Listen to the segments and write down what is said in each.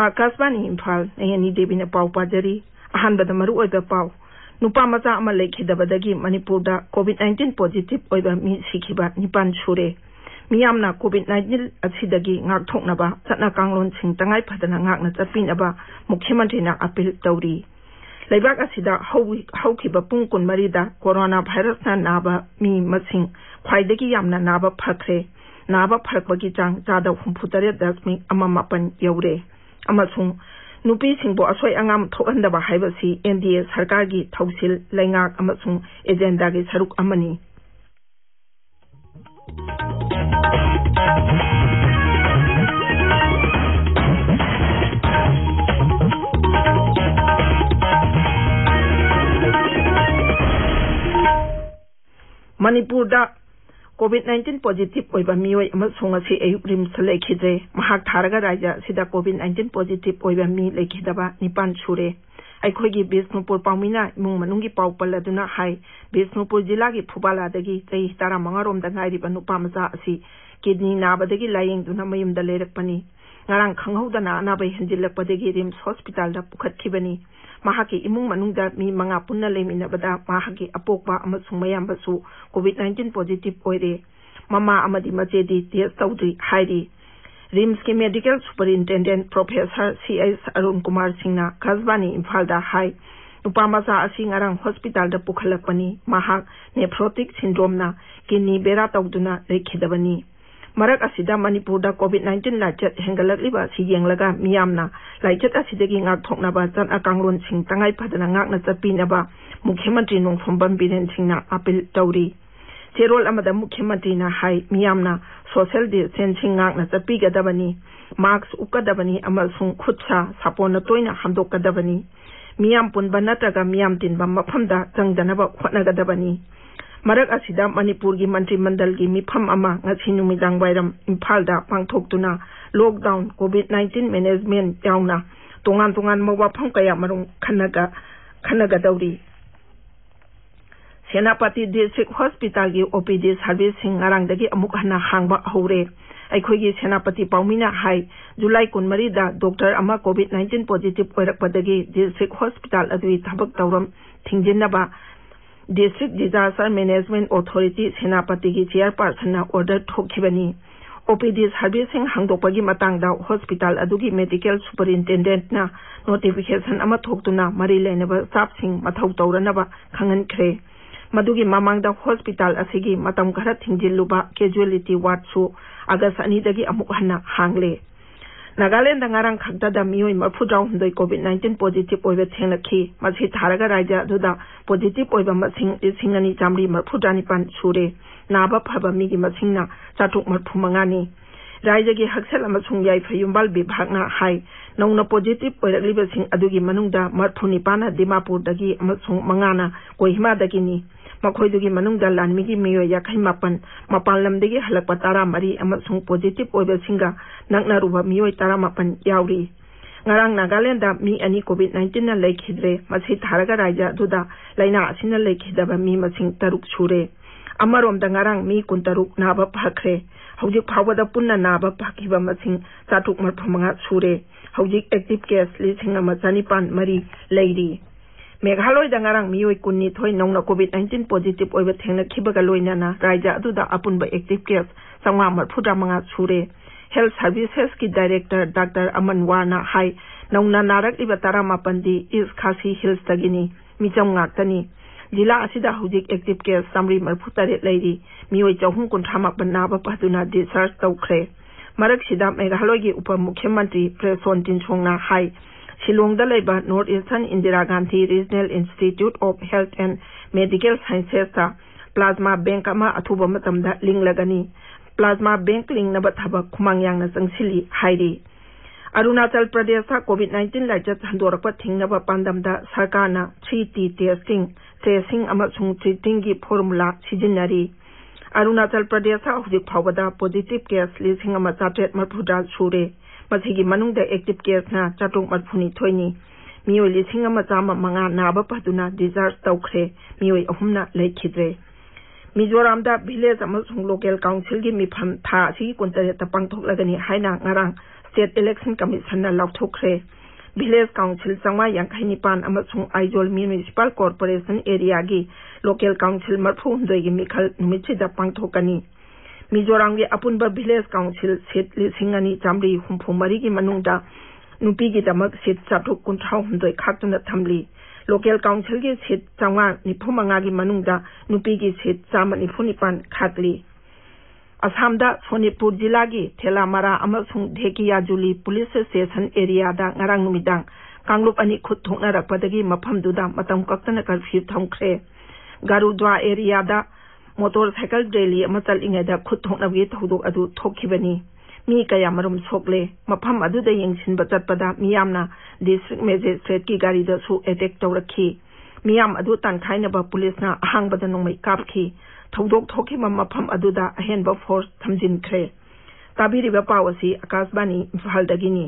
आकाशवाणी इम्फाल नयनी देवीना पाउ पाजरी अहानबद मरु ओइबा पाउ नुपा मचा अमा लेखिदबदगी मणिपुरदा कोविड 19 पॉजिटिव ओइबा मी सिखिबा निपान सुरे मियामना Covid 19 असिदगी ngakthoknaba chatna kanglon sing tangai phadana ngakna chapinaba मुख्यमंत्री ना अपील तौरी लेबाक असिदा हौखिबा पुंग कुन मरीदा कोरोना भाइरस ना नाबा मी मसिंग ख्वाइदगी यामना नाबा फखरे नाबा फरकबगी चांग चादा हुम्फु तरेट दशमिक अमा मापन यौरे ꯑꯃꯁꯨꯡ ꯅꯨꯄꯤꯁꯤꯡꯕꯨ ꯑꯁꯣꯏ ꯑꯉꯥꯝ ꯊꯣꯛꯍꯟꯗꯕ ꯍꯥꯏꯕꯁꯤ ꯑꯦꯟꯗꯤꯑꯦ ꯁꯔꯀꯥꯔꯒꯤ ꯊꯧꯁꯤꯜ ꯂꯩꯉꯥꯛ ꯑꯃꯁꯨꯡ ꯑꯦꯖꯦꯟꯗꯥꯒꯤ ꯁꯔꯨꯛ ꯑꯃꯅꯤ ꯃꯅꯤꯄꯨꯔꯗ कवि नाइन्टिन पोजिटिभ होइम अयुक्ममाज्य किन्टिन पोजिटिभ होरे अखोगि विष्णुपुर पाउमिन इमु पाउ पून विषणुपुर जा फुबालाग त मुपामचाडनी नादि ल मुम्दा ngaran khanghaudana na bai hinjilak padegi rims hospital da pukhatkibani mahaki imung manungda mi manga punna lemina bada mahaki apokpa amasung mayamba su covid-19 positive oire. Mama amadi machedi test tawdi hairi. Rims ke medical superintendent professor cs arun kumar singh na kasbani imphal da hai. Upamasa asi ngarang hospital da pukhalakpani mahak nephrotic syndrome na kidney bera tawduna rekhidabani ꯍꯥꯏ ꯅꯨꯄꯥ ꯃꯆꯥ ꯑꯁꯤ ꯉꯔꯥꯡ ꯍꯣꯁꯄꯤꯇꯥꯜꯗ ꯄꯨꯈꯠꯂꯛꯄꯅꯤ ꯃꯍꯥꯛ ꯅꯦꯐ꯭ꯔꯣꯇꯤꯛ ꯁꯤꯟꯗ꯭ꯔꯣꯝꯅ kidney ꯕꯦꯔꯥ ꯇꯧꯗꯨꯅ ꯂꯩꯈꯤꯗꯕꯅꯤ ꯃꯔꯛ ꯑꯁꯤꯗ ꯃꯅꯤꯄꯨꯔꯗ ꯀꯣꯚꯤꯗ ꯅꯥꯏꯟꯇꯤꯟ ꯂꯥꯏꯆꯠ ꯍꯦꯟꯒꯠꯂꯛꯂꯤꯕ ꯑꯁꯤ ꯌꯦꯡꯂꯒ ꯃꯤꯌꯥꯝꯅ ꯂꯥꯏꯆꯠ ꯑꯁꯤꯗꯒꯤ ꯉꯥꯛꯊꯣꯛꯅꯕ ꯆꯠꯅ ꯀꯥꯡꯂꯣꯟꯁꯤꯡ ꯇꯉꯥꯏ ꯐꯗꯅ ꯉꯥꯛꯅ ꯆꯠꯄꯤꯅꯕ ꯃꯨꯈ꯭ꯌ ꯃꯟꯇ꯭ꯔꯤ ꯅꯣꯡꯊꯣꯝꯕꯝ ꯕꯤꯔꯦꯟ ꯁꯤꯡꯅ ꯑꯄꯤꯜ ꯇꯧꯔꯤ ꯆꯦꯔꯣꯜ ꯑꯃꯗ ꯃꯨꯈ꯭ꯌ ꯃꯟꯇ꯭ꯔꯤꯅ ꯍꯥꯏ ꯃꯤꯌꯥꯝꯅ ꯁꯣꯁꯤꯌꯦꯜ ꯗꯤꯁꯇꯦꯟꯁꯤꯡ ꯉꯥꯛꯅ ꯆꯠꯄꯤꯒꯗꯕꯅꯤ ꯃꯥꯛꯁ ꯎꯞꯀꯗꯕꯅꯤ ꯑꯃꯁꯨꯡ ꯈꯨꯠ ꯁꯥ ꯁꯥꯄꯣꯟꯅ ꯇꯣꯏꯅ ꯍꯥꯝꯗꯣꯛꯀꯗꯕꯅꯤ ꯃꯤꯌꯥꯝ ꯄꯨꯟꯕ ꯅꯠꯇ꯭ꯔꯒ ꯃꯤꯌꯥꯝ ꯇꯤꯟꯕ ꯃꯐꯝꯗ ꯆꯪꯗꯅꯕ ꯍꯣꯠꯅꯒꯗꯕꯅꯤ ꯃꯔꯛ ꯑꯁꯤꯗ ꯃꯅꯤꯄꯨꯔꯒꯤ ꯃꯟꯇ꯭ꯔꯤ ꯃꯟꯗꯜꯒꯤ ꯃꯤꯐꯝ ꯑꯃ ꯉꯁꯤ ꯅꯨꯃꯤꯗꯥꯡ ꯋꯥꯏꯔꯝ ꯏꯝꯐꯥꯜꯗ ꯄꯥꯡꯊꯣꯛꯇꯨꯅ ꯂꯣꯛꯗꯥꯎꯟ ꯀꯣꯚꯤꯗ ꯅꯥꯏꯟꯇꯤꯟ ꯃꯦꯅꯦꯖꯃꯦꯟ ꯌꯥꯎꯅ ꯇꯣꯉꯥꯟ ꯇꯣꯉꯥꯟꯕ ꯋꯥꯐꯝ ꯀꯌꯥ ꯃꯔꯨꯝ ꯈꯟꯅꯒ ꯈꯟꯅꯒꯗꯧꯔꯤ ꯁꯦꯅꯥꯄꯇꯤ ꯗꯤꯁꯇ꯭ꯔꯤꯛ ꯍꯣꯁꯄꯤꯇꯥꯜꯒꯤ ꯑꯣꯄꯤꯗꯤ ꯁꯥꯔꯚꯤꯁꯁꯤꯡ ꯉꯔꯥꯡꯗꯒꯤ ꯑꯃꯨꯛ ꯍꯟꯅ ꯍꯥꯡꯕ ꯍꯧꯔꯦ ꯑꯩꯈꯣꯏꯒꯤ ꯁꯦꯅꯥꯄꯇꯤ ꯄꯥꯎꯃꯤꯅ ꯍꯥꯏ ꯖꯨꯂꯥꯏ ꯀꯨꯟꯃꯔꯤꯗ ꯗꯣꯛꯇꯔ ꯑꯃ COVID nineteen positive ꯑꯣꯏꯔꯛꯄꯗꯒꯤ district hospital ꯑꯗꯨꯒꯤ ꯊꯕꯛ ꯇꯧꯔꯝ ꯊꯤꯡꯖꯤꯟꯅꯕ district disaster management authority senapatigi chairpersonna order thokkhibani OPD servicing hangdokpagi matangda hospital adugi medical superintendent na notification ama thoktuna mari lenaba staff sing mathau tawranaba khangan khre madugi mamangda hospital asigi matam khara นากาเลนดังอารังคันตาดามิโอมาพูดเราด้วยโควิด19 positive ไปเชิงละคีมาชิดหารกรายจะดูดา positive ไปมาชิงอีชิงนี้จำรีมาพูดจานิปันชูเรนาบับพับมีกมาชิงนาจะถูกมาพูมังานีรายจะกีหักเชลมาชุงใหญ่พยุมบัลบิบหักนาไฮนองน่ะ positive ไปรักลิบชิงอดุกิมนุงดามาพูนิปันดิมาพูดดกีมาชุงมังานาโกหิมาดกินี ꯃꯈꯣꯏꯗꯨꯒꯤ ꯃꯅꯨꯡꯗ ꯂꯥꯟꯃꯤꯒꯤ ꯃꯤꯑꯣꯏ ꯌꯥꯡꯈꯩ ꯃꯥꯄꯟ ꯃꯄꯥꯟ ꯂꯝꯗꯒꯤ ꯍꯜꯂꯛꯄ ꯇꯔꯥ ꯃꯔꯤ ꯑꯃꯁꯨꯡ ꯄꯣꯖꯤꯇꯤꯕ ꯑꯣꯏꯕꯁꯤꯡꯒ ꯅꯛꯅꯔꯨꯕ ꯃꯤꯑꯣꯏ ꯇꯔꯥ ꯃꯥꯄꯟ ꯌꯥꯎꯔꯤ ngarang nagaland mi ani covid 19 na leikhidre masi tharaga raja aduda laina asina leikhidaba mi masing taruk sure amarom da ngarang mi kuntaruk naba phakre hojik phawada punna naba phakiba masing chatuk mar phumanga sure hojik active case li singa machani pan mari เมฆาลอยดังรังมีไว้กุนนี้ถอยนงละโควิด19โพซิทีฟไว้แทงละคิบกะลอยนะนะรายจะดูดาอปุนบะแอคทีฟเคสสังวามัดพุดามงาชูเร Health Services ki director Dr. Aman Wana hai nong na narak iba tarama pandi is khasi hills tagini mi chom ngak tani jila asida hujik active care samri marphu tare lady mi oi chong kun thama banna ba paduna discharge tau khre marak sida meghaloy gi upa mukhyamantri preson tin chong na hai ꯁꯤꯂꯣꯡꯗ ꯂꯩꯕ north eastern Indira Gandhi regional institute of health and medical ꯁꯥꯏꯟꯁꯦꯁꯇ plasma bank ꯑꯃ ꯑꯊꯨꯕ ꯃꯇꯝꯗ ꯂꯤꯡꯂꯒꯅꯤ ꯄ꯭ꯂꯥꯖꯃꯥ bank ꯂꯤꯡꯅꯕ ꯊꯕꯛ ꯈꯨꯃꯥꯡ ꯌꯥꯡꯅ ꯆꯪꯁꯤꯜꯂꯤ ꯍꯥꯏꯔꯤ Arunachal ꯄ꯭ꯔꯗꯦꯁꯇ COVID nineteen ꯂꯥꯏꯆꯠ ꯍꯟꯗꯣꯔꯛꯄ ꯊꯤꯡꯅꯕ ꯄꯥꯟꯗꯝꯗ ꯁꯔꯀꯥꯔꯅ ꯊ꯭ꯔꯤ ꯇꯤ ꯇꯦꯁꯇꯤꯡ ꯇ꯭ꯔꯦꯁꯤꯡ ꯑꯃꯁꯨꯡ ꯇ꯭ꯔꯤꯇꯤꯡꯒꯤ ꯐꯣꯔꯃꯨꯂꯥ ꯁꯤꯖꯤꯟꯅꯔꯤ ꯑꯔꯨꯅꯥꯆꯜ ꯄ꯭ꯔꯗꯦꯁꯇ ꯍꯧꯖꯤꯛ ꯐꯥꯎꯕꯗ ꯄꯣꯖꯤꯇꯤꯚ ꯀꯦꯁ ꯂꯤꯁꯤꯡ ꯑꯃ ꯆꯥꯇ꯭ꯔꯦꯠ ꯃꯔꯐꯨꯗ꯭ꯔꯥ ꯁꯨꯔꯦ ปัจจัยมนุษย์ได้เอกจิตเกียรตินะจะตรงปัจจุบันถอยนี้มีอยู่ลิชิงมาจามมางานนาบปัตุนาดิซาร์ตอกเรมีอยู่อหุมนะเลขิดเรมีจวรามดาบิเลสมสุงโลเกลกองชิลกิมีพันธาสิกุนตะเตปังทกละกันนี้ให้นางารังเสียดอิเล็กชันกมิชันนาลอกทกเรบิเลสกองชิลสังว่าอย่างไคนิปานอมสุงไอโจลมิวนิสิปาลคอร์ปอเรชั่นเอเรียกิโลเกลกองชิลมรพุนโดยมีคัลมิชิดะปังทกกันนี้ ꯃꯤꯖꯣꯔꯥꯝꯒꯤ ꯑꯄꯨꯟꯕ ꯚꯤꯂꯦꯖ ꯀꯥꯎꯟꯁꯤꯜ ꯁꯤꯠ ꯂꯤꯁꯤꯡ ꯑꯅꯤ ꯆꯥꯝꯃꯔꯤ ꯍꯨꯝꯐꯨ ꯃꯔꯤꯒꯤ ꯃꯅꯨꯡꯗ ꯅꯨꯄꯤꯒꯤꯗꯃꯛ ꯁꯤꯠ ꯆꯥꯇ꯭ꯔꯨꯛ ꯀꯨꯟꯊ꯭ꯔꯥꯍꯨꯝꯗꯣꯏ ꯈꯥꯛꯇꯨꯅ ꯊꯝꯂꯤ ꯂꯣꯀꯦꯜ ꯀꯥꯎꯟꯁꯤꯜꯒꯤ ꯁꯤꯠ ꯆꯥꯝꯃꯉꯥ ꯅꯤꯐꯨ ꯃꯉꯥꯒꯤ ꯃꯅꯨꯡꯗ ꯅꯨꯄꯤꯒꯤ ꯁꯤꯠ ꯆꯥꯝꯃ ꯅꯤꯐꯨ ꯅꯤꯄꯥꯟ ꯈꯥꯛꯂꯤ ꯑꯁꯥꯝꯗ ꯁꯣꯅꯤꯠꯄꯨꯔ ꯖꯤꯂꯥꯒꯤ ꯊꯦꯂꯥꯃꯥꯔꯥ ꯑꯃꯁꯨꯡ ꯙꯦꯀꯤꯌꯥꯖꯨꯂꯤ ꯄꯨꯂꯤꯁ ꯁ꯭ꯇꯦꯁꯟ ꯑꯦꯔꯤꯌꯥꯗ ꯉꯔꯥꯡ ꯅꯨꯃꯤꯗꯥꯡ ꯀꯥꯡꯂꯨꯞ ꯑꯅꯤ ꯈꯨꯠ ꯊꯣꯛꯅꯔꯛꯄꯗꯒꯤ ꯃꯐꯝꯗꯨꯗ ꯃꯇꯝ ꯀꯛꯇꯅ ꯀꯔꯐ꯭ꯌꯨ ꯊꯝꯈ꯭ꯔꯦ ꯒꯥꯔꯨꯗ꯭ꯋꯥ ꯑꯦꯔꯤꯌꯥꯗ ꯃꯣꯇꯣꯔ ꯁꯥꯏꯀꯜ ꯔꯦꯂꯤ ꯑꯃ ꯆꯠꯂꯤꯉꯩꯗ ꯈꯨꯠ ꯊꯣꯛꯅꯕꯒꯤ ꯊꯧꯗꯣꯛ ꯑꯗꯨ ꯊꯣꯛꯈꯤꯕꯅꯤ ꯃꯤ ꯀꯌꯥꯃꯔꯨꯝ ꯁꯣꯛꯂꯦ ꯃꯐꯝ ꯑꯗꯨꯗ ꯌꯦꯡꯁꯤꯟꯕ ꯆꯠꯄꯗ ꯃꯤꯌꯥꯝꯅ ꯗꯤꯁꯇ꯭ꯔꯤꯛ ꯃꯦꯖꯤꯁꯇ꯭ꯔꯦꯠꯀꯤ ꯒꯥꯔꯤꯗꯁꯨ ꯑꯦꯇꯦꯛ ꯇꯧꯔꯛꯈꯤ ꯃꯤꯌꯥꯝ ꯑꯗꯨ ꯇꯥꯟꯈꯥꯏꯅꯕ ꯄꯨꯂꯤꯁꯅ ꯑꯍꯥꯡꯕꯗ ꯅꯣꯡꯃꯩ ꯀꯥꯞꯈꯤ ꯊꯧꯗꯣꯛ ꯊꯣꯛꯈꯤꯕ ꯃꯐꯝ ꯑꯗꯨꯗ ꯑꯍꯦꯟꯕ ꯐꯣꯔꯁ ꯊꯝꯖꯤꯟꯈ꯭ꯔꯦ ꯇꯥꯕꯤꯔꯤꯕ ꯄꯥꯎ ꯑꯁꯤ ꯑꯀꯥꯁꯕꯥꯅꯤ ꯏꯝꯐꯥꯜꯗꯒꯤꯅꯤ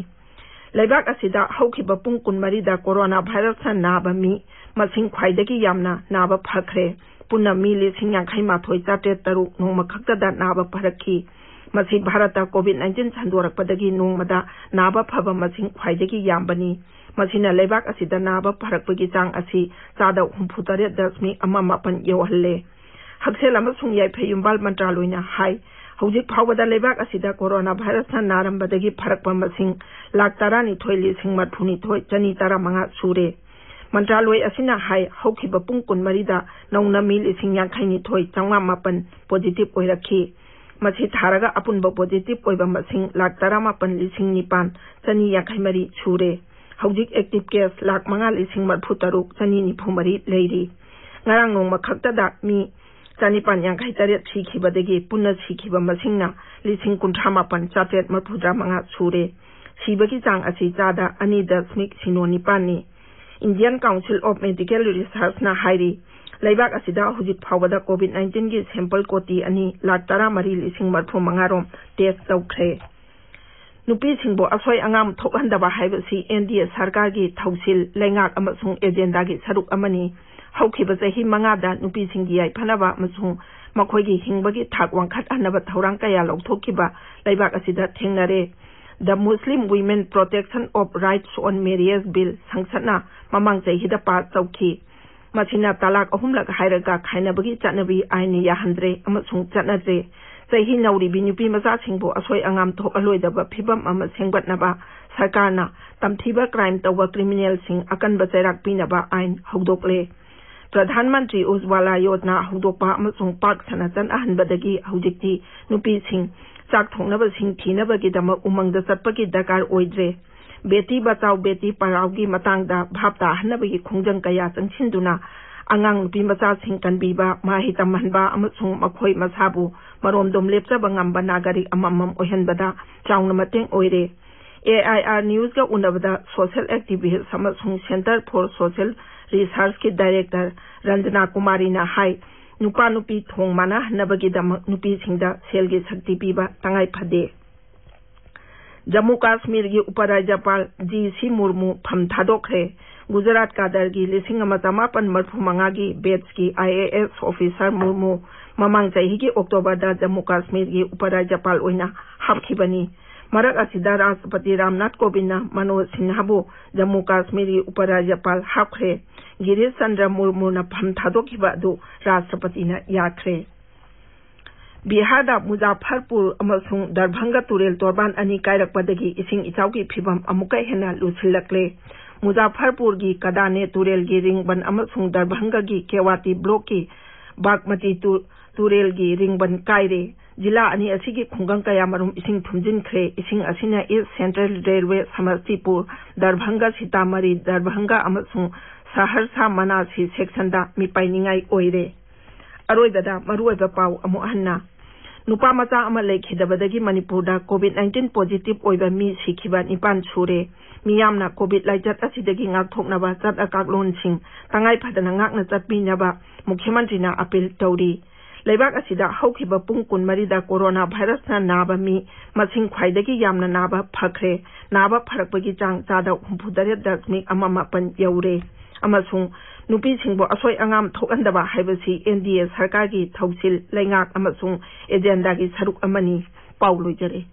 ꯂꯩꯕꯥꯛ ꯑꯁꯤꯗ ꯍꯧꯈꯤꯕ ꯄꯨꯡ ꯀꯨꯟꯃꯔꯤꯗ ꯀꯣꯔꯣꯅꯥ ꯚꯥꯏꯔꯁꯅ ꯅꯥꯕ ꯃꯤ ꯃꯁꯤꯡ ꯈ꯭ꯋꯥꯏꯗꯒꯤ ꯌꯥꯝꯅ ꯅꯥꯕ ꯐꯈ꯭ꯔꯦ ꯄꯨꯟꯅ ꯃꯤ ꯂꯤꯁꯤꯡ ꯌꯥꯡꯈꯩ ꯃꯥꯊꯣꯏ ꯆꯥꯇ꯭ꯔꯦꯠ ꯇꯔꯨꯛ ꯅꯣꯡꯃ ꯈꯛꯇꯗ ꯅꯥꯕ ꯐꯔꯛꯈꯤ ꯃꯁꯤ ꯚꯥꯔꯠꯇ ꯀꯣꯚꯤꯗ ꯅꯥꯏꯟꯇꯤꯟ ꯁꯟꯗꯣꯔꯛꯄꯗꯒꯤ ꯅꯣꯡꯃꯗ ꯅꯥꯕ ꯐꯕ ꯃꯁꯤꯡ ꯈ꯭ꯋꯥꯏꯗꯒꯤ ꯌꯥꯝꯕꯅꯤ ꯃꯁꯤꯅ ꯂꯩꯕꯥꯛ ꯑꯁꯤꯗ ꯅꯥꯕ ꯐꯔꯛꯄꯒꯤ ꯆꯥꯡ ꯑꯁꯤ ꯆꯥꯗ ꯍꯨꯝꯐꯨꯇꯔꯦꯠ ꯗꯁꯃꯤꯛ ꯑꯃ ꯃꯥꯄꯟ ꯌꯧꯍꯜꯂꯦ ꯍꯛꯁꯦꯜ ꯑꯃꯁꯨꯡ ꯌꯥꯏꯐ ꯌꯨꯝꯕꯥꯜ ꯃꯟꯇ꯭ꯔꯥꯂꯣꯏꯅ ꯍꯥꯏ ꯍꯧꯖꯤꯛ ꯐꯥꯎꯕꯗ ꯂꯩꯕꯥꯛ ꯑꯁꯤꯗ ꯀꯣꯔꯣꯅꯥ ꯚꯥꯏꯔꯁꯅ ꯅꯥꯔꯝꯕꯗꯒꯤ ꯐꯔꯛꯄ ꯃꯁꯤꯡ ꯂꯥꯛ ꯇꯔꯥꯅꯤꯊꯣꯏ ꯂꯤꯁꯤꯡ ꯃꯔꯐꯨꯅꯤꯊꯣꯏ ꯆꯅꯤ ꯇꯔꯥꯃꯉꯥ ꯁꯨꯔꯦ ꯃꯟꯇ꯭ꯔꯥꯂꯣꯏ ꯑꯁꯤꯅ ꯍꯥꯏ ꯍꯧꯈꯤꯕ ꯄꯨꯡ ꯀꯨꯟꯃꯔꯤꯗ ꯅꯧꯅ ꯃꯤ ꯂꯤꯁꯤꯡ ꯌꯥꯡꯈꯩꯅꯤꯊꯣꯏ ꯆꯥꯝꯃꯉꯥ ꯃꯥꯄꯟ ꯄꯣꯖꯤꯇꯤꯚ ꯑꯣꯏꯔꯛꯈꯤ ꯃꯁꯤ ꯊꯥꯔꯒ ꯑꯄꯨꯟꯕ ꯄꯣꯖꯤꯇꯤꯚ ꯑꯣꯏꯕ ꯃꯁꯤꯡ ꯂꯥꯛ ꯇꯔꯥꯃꯥꯄꯟ ꯂꯤꯁꯤꯡ ꯅꯤꯄꯥꯟ ꯆꯅꯤ ꯌꯥꯡꯈꯩꯃꯔꯤ ꯁꯨꯔꯦ ꯍꯧꯖꯤꯛ ꯑꯦꯛꯇꯤꯚ ꯀꯦꯁ ꯂꯥꯛ ꯃꯉꯥ ꯂꯤꯁꯤꯡ ꯃꯔꯐꯨ ꯇꯔꯨꯛ ꯆꯅꯤ ꯅꯤꯐꯨ ꯃꯔꯤ ꯂꯩꯔꯤ ꯉꯔꯥꯡ ꯅꯣꯡꯃ ꯈꯛꯇꯗ ꯃꯤ ꯆꯅꯤꯄꯥꯟ ꯌꯥꯡꯈꯩ ꯇꯔꯦꯠ ꯁꯤꯈꯤꯕꯗꯒꯤ ꯄꯨꯟꯅ ꯁꯤꯈꯤꯕ ꯃꯁꯤꯡꯅ ꯂꯤꯁꯤꯡ ꯀꯨꯟꯊ꯭ꯔꯥ ꯃꯥꯄꯟ ꯆꯥꯇ꯭ꯔꯦꯠ ꯃꯔꯐꯨꯇꯔꯥ ꯃꯉꯥ ꯁꯨꯔꯦ ꯁꯤꯕꯒꯤ ꯆꯥꯡ ꯑꯁꯤ ꯆꯥꯗ ꯑꯅꯤ ꯗꯁꯃꯤꯛ ꯁꯤꯅꯣ ꯅꯤꯄꯥꯟꯅꯤ Indian Council of Medical Research na hairi laibak asida hujik phawada COVID-19 gi sample koti ani latara mari lising marthu mangarom test chaukhre nupi singbo asoi angam thokhandaba haiba si NDA sarkar gi thausil lengak amasung agenda gi saruk amani haukiba zahi mangada nupi singi yai phanaba masung makhoi gi hingbagi thak wangkhat anaba thorang kaya lokthok kiba laibak asida thengnare The Muslim Women Protection of Rights on Marriage Bill สังสนะมามังใจฮิดปาเจ้าคีมาชินาตลากอหุมหลักไหรกาไขนบกิจันวีไอนิยาฮันเรอมสงจันเรใจฮินาวริบินยุปีมาซาชิงบอสวยอางามทกอลวยดับพิบัมอมเสงบัตนบาสากานะตําทีบะไครมตวะคริมินัลสิงอกันบะใจรักปีนบาไอนฮอกดกเล ꯃꯟꯇ꯭ꯔꯤ ꯎꯖ꯭ꯋꯥꯂꯥ ꯌꯣꯖꯅꯥ ꯍꯧꯗꯣꯛꯄ ꯑꯃꯁꯨꯡ ꯄꯥꯛ ꯁꯟꯅ ꯆꯠꯅꯍꯟꯕꯗꯒꯤ ꯍꯧꯖꯤꯛꯇꯤ ꯅꯨꯄꯤꯁꯤꯡ ꯆꯥꯛ ꯊꯣꯡꯅꯕꯁꯤꯡ ꯊꯤꯅꯕꯒꯤꯗꯃꯛ ꯎꯃꯪꯗ ꯆꯠꯄꯒꯤ ꯗꯔꯀꯥꯔ ꯑꯣꯏꯗ꯭ꯔꯦ ꯕꯦꯇꯤ ꯕꯆꯥꯎ ꯕꯦꯇꯤ ꯄꯔꯥꯎꯒꯤ ꯃꯇꯥꯡꯗ ꯚꯥꯞ ꯇꯥꯍꯟꯅꯕꯒꯤ ꯈꯣꯡꯖꯪ ꯀꯌꯥ ꯆꯪꯁꯤꯟꯗꯨꯅ ꯑꯉꯥꯡ ꯅꯨꯄꯤ ꯃꯆꯥꯁꯤꯡ ꯀꯟꯕꯤꯕ ꯃꯍꯩ ꯇꯝꯍꯟꯕ ꯑꯃꯁꯨꯡ ꯃꯈꯣꯏ ꯃꯁꯥꯕꯨ ꯃꯔꯣꯝꯗꯣꯝ ꯂꯦꯞꯆꯕ ꯉꯝꯕ ꯅꯥꯒꯔꯤꯛ ꯑꯃꯃꯝ ꯑꯣꯏꯍꯟꯕꯗ ꯆꯥꯎꯅ ꯃꯇꯦꯡ ꯑꯣꯏꯔꯦ ꯑꯦꯑꯥꯏꯑꯥꯔ ꯅ꯭ꯌꯨꯁꯀ ꯎꯅꯕꯗ ꯁꯣꯁꯤꯌꯦꯜ ꯑꯦꯛꯇꯤꯚꯤꯁꯠ ꯑꯃꯁꯨꯡ centre for social ꯔꯤꯁꯔꯁꯀꯤ director Ranjana ꯀꯨꯃꯥꯔꯤꯅ ꯍꯥꯏ ꯅꯨꯄꯥ ꯅꯨꯄꯤ ꯊꯣꯡ ꯃꯥꯟꯅꯍꯟꯅꯕꯒꯤꯗꯃꯛ ꯅꯨꯄꯤꯁꯤꯡꯗ ꯁꯦꯜꯒꯤ ꯁꯛꯇꯤ ꯄꯤꯕ ꯇꯉꯥꯏ ꯐꯗꯦ जम्मू काश्मीरगी उपराज्यपाल जी सी मुर्मू फम थादोखरे गुजरात कादरगी लिसिंग अमा चमापन मरफू मंगागी बेट्सकी आईएएस ऑफिसर मुर्मू ममांग चहीगी अक्टोबरदा जम्मू काश्मीरगी उपराज्यपाल ओइना मरक असिदा राष्ट्रपति रामनाथ कोविंद मनोज सिन्हा जम्मू काश्मीर की उपराज्यपाल हाख्रे गिरीश चंद्र मुर्मू फमथादीब राष्ट्रपति याख्रे बिहार मुजफ्फरपुर दरभंग तुरल तोरबान अनी कायरपदी इसिंग इचा की फिवम हेन लुशिले मुजफ्फरपुर की कदाने तुरल की रिंगबन दरभंग की केवाती ब्लॉक की बागमती तुरल की रिंगबन कायरें jila ani asigi khungang kaya marum ising thumjin khre ising asina is central railway samartipur darbhanga sitamari darbhanga amasung saharsa mana si section da mi painingai oire aroi da maru da pau amu hanna nupa macha ama lekhidabadagi manipur da covid 19 positive oiba mi sikhiba nipan chure miyamna covid laijat asidagi ngak thokna ba chat akak lon sing tangai phadana ngak na chat pi nya ba mukhyamantrina apil tauri ꯂꯩꯕꯥꯛ ꯑꯁꯤꯗ ꯍꯧꯈꯤꯕ ꯄꯨꯡ ꯀꯨꯟꯃꯔꯤꯗ corona ꯚꯥꯏꯔꯁꯅ 나 ꯕ ꯃꯤ ꯃꯁꯤꯡ ꯈ꯭ꯋꯥꯏꯗꯒꯤ ꯌꯥꯝꯅ 나 ꯕ ꯐꯈ꯭ꯔꯦ 나 ꯕ ꯐꯔꯛꯄꯒꯤ ꯆꯥꯡ ꯆꯥꯗ ꯍꯨꯝꯐꯨꯇꯔꯦꯠ ꯗꯁꯃꯤꯛ ꯑꯃ ꯃꯥꯄꯟ ꯌꯧꯔꯦ ꯑꯃꯁꯨꯡ ꯅꯨꯄꯤꯁꯤꯡꯕꯨ ꯑꯁꯣꯏ ꯑꯉꯥꯝ ꯊꯣꯛꯍꯟꯗꯕ ꯍꯥꯏꯕꯁꯤ ꯑꯦꯟ ꯗꯤ ꯑꯦ ꯁꯔꯀꯥꯔꯒꯤ ꯊꯧꯁꯤꯜ ꯂꯩꯉꯥꯛ ꯑꯃꯁꯨꯡ ꯑꯦꯖꯦꯟꯗꯥꯒꯤ ꯁꯔꯨꯛ ꯑꯃꯅꯤ ꯄꯥꯎ ꯂꯣꯏꯖꯔꯦ